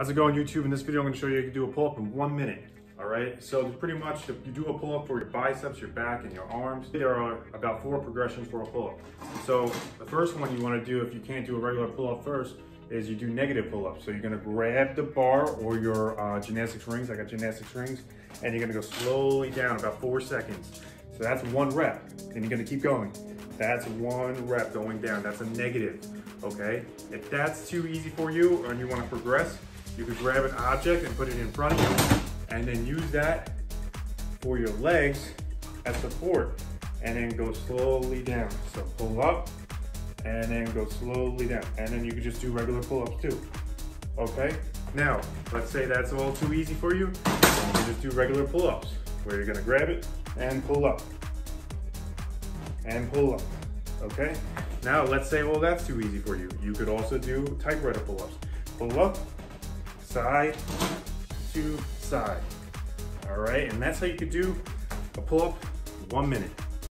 How's it going YouTube? In this video, I'm gonna show you how you do a pull-up in one minute. All right, so pretty much you do a pull-up for your biceps, your back, and your arms, there are about four progressions for a pull-up. So the first one you wanna do if you can't do a regular pull-up first is you do negative pull-ups. So you're gonna grab the bar or your uh, gymnastics rings, I got gymnastics rings, and you're gonna go slowly down about four seconds. So that's one rep, and you're gonna keep going. That's one rep going down, that's a negative, okay? If that's too easy for you and you wanna progress, you could grab an object and put it in front of you and then use that for your legs as support and then go slowly down. So pull up and then go slowly down. And then you could just do regular pull-ups too. Okay? Now, let's say that's all too easy for you. You can just do regular pull-ups where you're gonna grab it and pull up and pull up. Okay? Now, let's say, well, that's too easy for you. You could also do typewriter pull-ups. Pull up, side to side. All right, and that's how you could do a pull-up one minute.